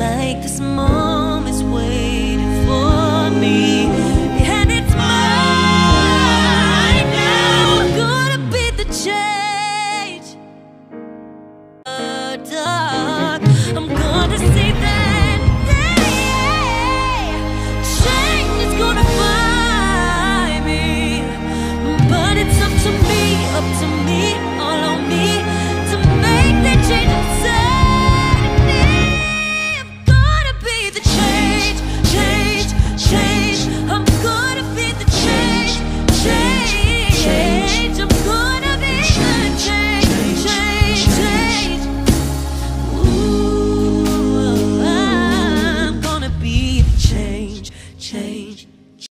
like this moment's waiting for me. And it's mine now. I'm gonna be the change. The dark. I'm gonna see that day. Change is gonna find me. But it's up change.